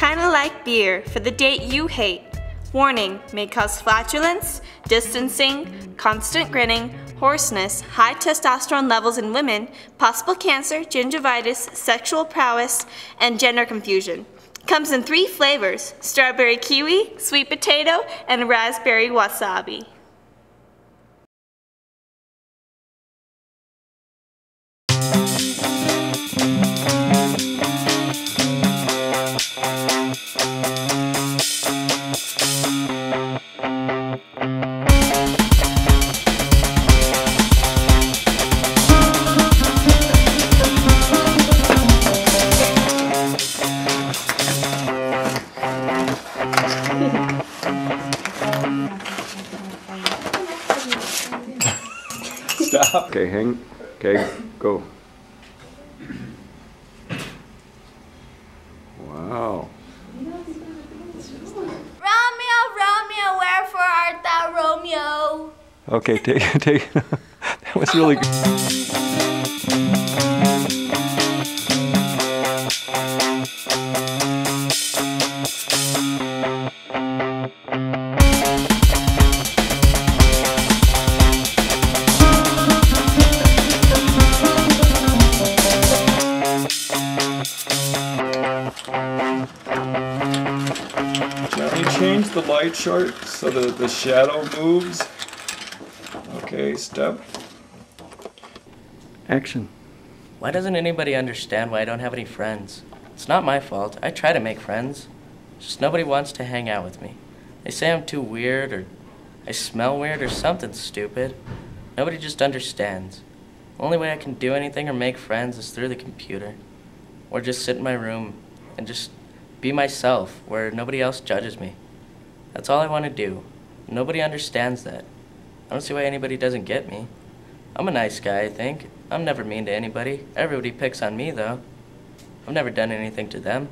Kinda like beer for the date you hate. Warning, may cause flatulence, distancing, constant grinning, hoarseness, high testosterone levels in women, possible cancer, gingivitis, sexual prowess, and gender confusion. Comes in three flavors, strawberry kiwi, sweet potato, and raspberry wasabi. Stop. Okay, hang. Okay, go. Wow. Romeo, Romeo, wherefore art thou, Romeo? Okay, take take. that was really good. Change the light chart so that the shadow moves. Okay, step. Action. Why doesn't anybody understand why I don't have any friends? It's not my fault. I try to make friends. Just nobody wants to hang out with me. They say I'm too weird or I smell weird or something stupid. Nobody just understands. The only way I can do anything or make friends is through the computer. Or just sit in my room and just be myself where nobody else judges me. That's all I want to do. Nobody understands that. I don't see why anybody doesn't get me. I'm a nice guy, I think. I'm never mean to anybody. Everybody picks on me, though. I've never done anything to them.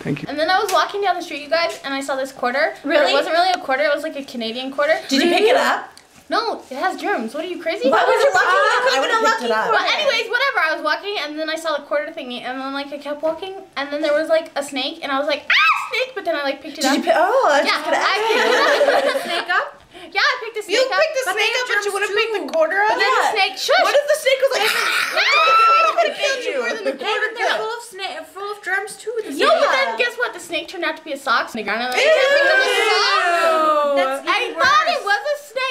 Thank you. And then I was walking down the street, you guys, and I saw this quarter. Really? It wasn't really a quarter, it was like a Canadian quarter. Did you pick it up? No, it has germs. What are you crazy? Why was it lucky? Ah, It could've been a lucky Well, quarter. anyways, whatever. I was walking, and then I saw the quarter thingy, and then like I kept walking, and then there was like a snake, and I was like, ah, snake! But then I like picked it Did up. you pick? Oh, I was yeah, just gonna I picked you. it up. snake up? Yeah, I picked a snake You up. picked the snake up, but you wouldn't too. pick the quarter up? But then the Yeah. snake, shush! What if the snake was like? Ah, could have killed you more than the quarter Yeah. full of snake, full of germs too. The No, but then guess what? The snake turned out to be a sock snake. And I like, I picked up a sock. That's I even thought it was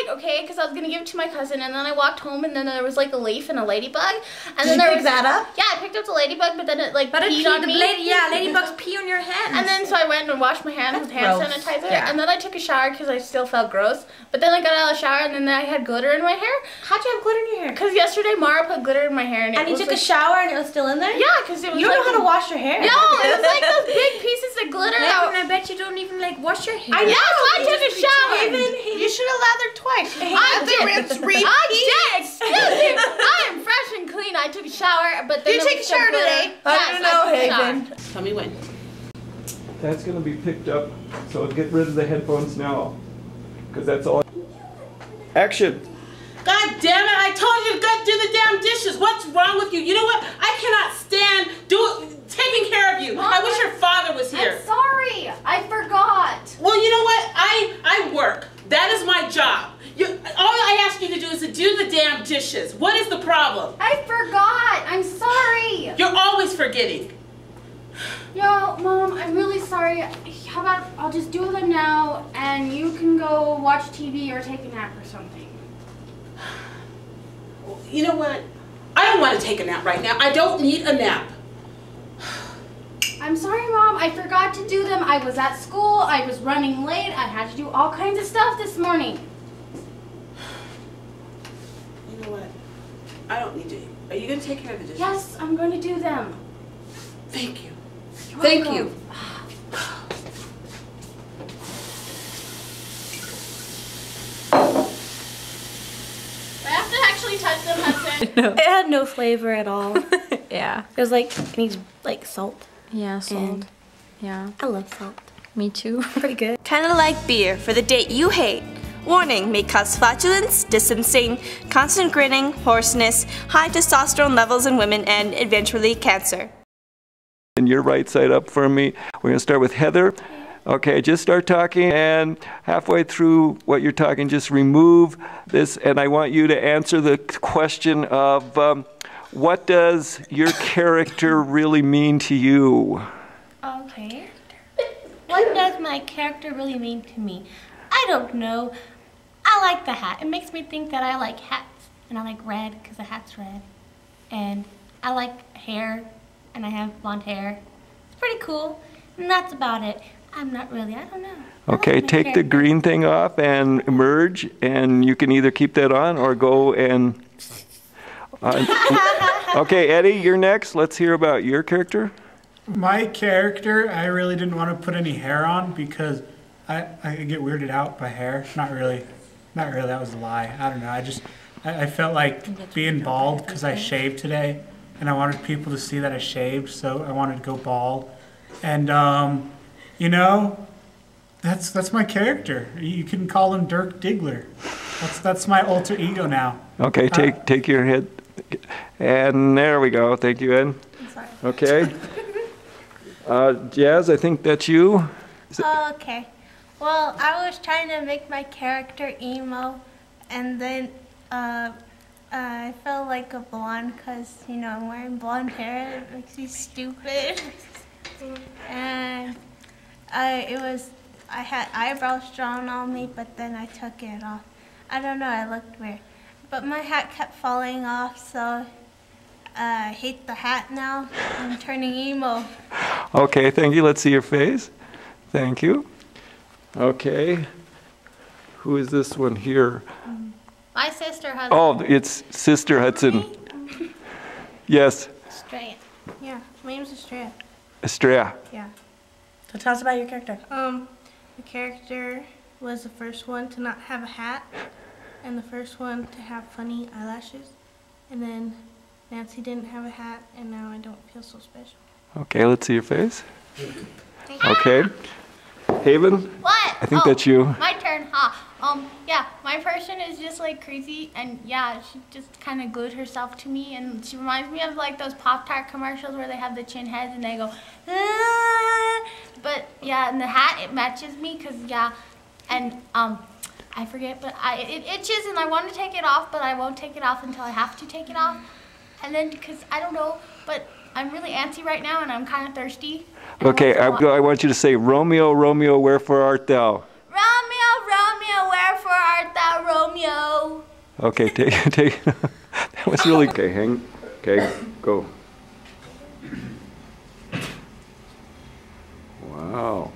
okay, because I was gonna give it to my cousin, and then I walked home, and then there was like a leaf and a ladybug, and Did then you there pick was that up? Yeah, I picked up the ladybug, but then it like But it peed pee, on the me. lady, yeah, ladybugs pee on your hands. And then so I went and washed my hands with hand gross. sanitizer, Yeah. and then I took a shower because I still felt gross. But then I got out of the shower, and then I had glitter in my hair. how'd you have glitter in your hair? Cause yesterday Mara put glitter in my hair, and it And you took a shower and it was still in there? Yeah, cause it was. You don't like know how to wash your hair. No, it was like those big pieces of glitter. That- I bet you don't even like wash your hair. I know, so I took a shower. You should have lathered twice. I Let did. the rinse repeat. I did. Excuse me. I am fresh and clean. I took a shower, but then You there take was a shower some glitter. today? I Yes, don't know, took. Haven. Tell me when. That's gonna be picked up. So get rid of the headphones now, because that's all. Action. God damn it! I told you to go do the damn dishes. What's wrong with you? You know what? I cannot stand do taking care of you. I wish your father was here. I'm sorry. I forgot. Well, you know what? I I work. That is my job. You, all I ask you to do do the damn dishes. What is the problem? I forgot. I'm sorry. You're always forgetting. Yo, mom, I'm really sorry. How about I'll just do them now, and you can go watch TV or take a nap or something. You know what? I don't want to take a nap right now. I don't need a nap. I'm sorry, Mom. I forgot to do them. I was at school. I was running late. I had to do all kinds of stuff this morning. You know what? I don't need to. Are you going to take care of the dishes? Yes, I'm going to do them. Thank you. You're Thank welcome. you. I have to actually touch them, Hudson. It had no flavor at all. Yeah. It was like, it needs like salt. Yeah, salt. And Yeah. I love salt. Me too. Pretty good. Kinda like beer for the date you hate. Warning may cause flatulence, distancing, constant grinning, hoarseness, high testosterone levels in women, and eventually cancer. and your right side up for me. We're going to start with Heather. Okay, just start talking, and halfway through what you're talking, just remove this, and I want you to answer the question of um, what does your character really mean to you? Okay. What does my character really mean to me? I don't know. I like the hat. It makes me think that I like hats. And I like red because the hat's red. And I like hair. And I have blonde hair. It's pretty cool. And that's about it. I'm not really, I don't know. I like Okay, my take the green thing off and merge, and you can either keep that on or go and. uh, okay, Eddie, you're next. Let's hear about your character. My character, I really didn't want to put any hair on because I, I get weirded out by hair. Not really. Not really. That was a lie. I don't know. I just, I, I felt like being bald because I shaved today and I wanted people to see that I shaved, so I wanted to go bald. And, um, you know, that's that's my character. You can call him Dirk Diggler. That's that's my alter ego now. Okay, take take your head, and there we go. Thank you, Ed. Okay. Uh, Jazz, I think that's you. Oh, okay. Well, I was trying to make my character emo, and then uh, I felt like a blonde because, you know, I'm wearing blonde hair. It makes me stupid. and I, it was, I had eyebrows drawn on me, but then I took it off. I don't know, I looked weird. But my hat kept falling off, so uh, I hate the hat now. I'm turning emo. Okay, thank you. Let's see your face. Thank you. Okay. Who is this one here? My sister Hudson. Oh, it's Sister Hudson. Yes, Estrella. Yeah, my name's Estrella. Estrella. Yeah. So tell us about your character. Um, the character was the first one to not have a hat, and the first one to have funny eyelashes, and then Nancy didn't have a hat, and now I don't feel so special. Okay, let's see your face. Okay. Haven, What? I think Oh, that's you. My turn, huh? Um, yeah, my person is just like crazy, and yeah, she just kind of glued herself to me, and she reminds me of like those Pop Tart commercials where they have the chin heads and they go, "Ah." but yeah, and the hat it matches me, cause yeah, and um, I forget, but I it itches and I want to take it off, but I won't take it off until I have to take it off, and then because I don't know, but I'm really antsy right now, and I'm kind of thirsty. Okay, want I, I want you to say, Romeo, Romeo, wherefore art thou? Romeo, Romeo, wherefore art thou, Romeo? Okay, take, take, that was really, okay, hang, okay, go. Wow.